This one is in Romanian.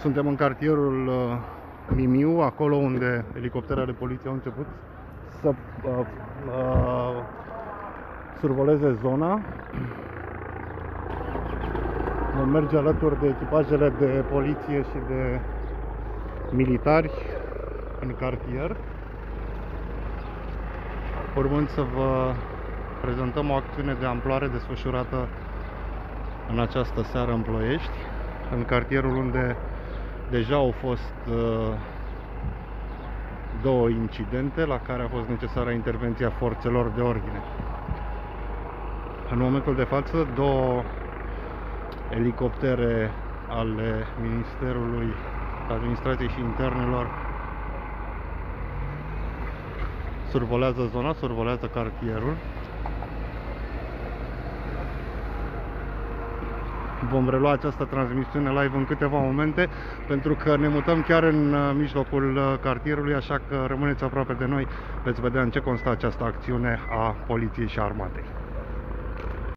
Suntem în cartierul uh, Mimiu, acolo unde elicopterele poliției au început să uh, uh, survoleze zona. Vom merge alături de echipajele de poliție și de militari în cartier. Urmând să vă prezentăm o acțiune de amploare desfășurată în această seară în Ploiești, în cartierul unde deja au fost uh, două incidente la care a fost necesară intervenția forțelor de ordine. În momentul de față, două elicoptere ale Ministerului Administrației și Internelor survolează zona, survolează cartierul. Vom relua această transmisiune live în câteva momente pentru că ne mutăm chiar în uh, mijlocul uh, cartierului, așa că rămâneți aproape de noi, veți vedea în ce constă această acțiune a poliției și a armatei.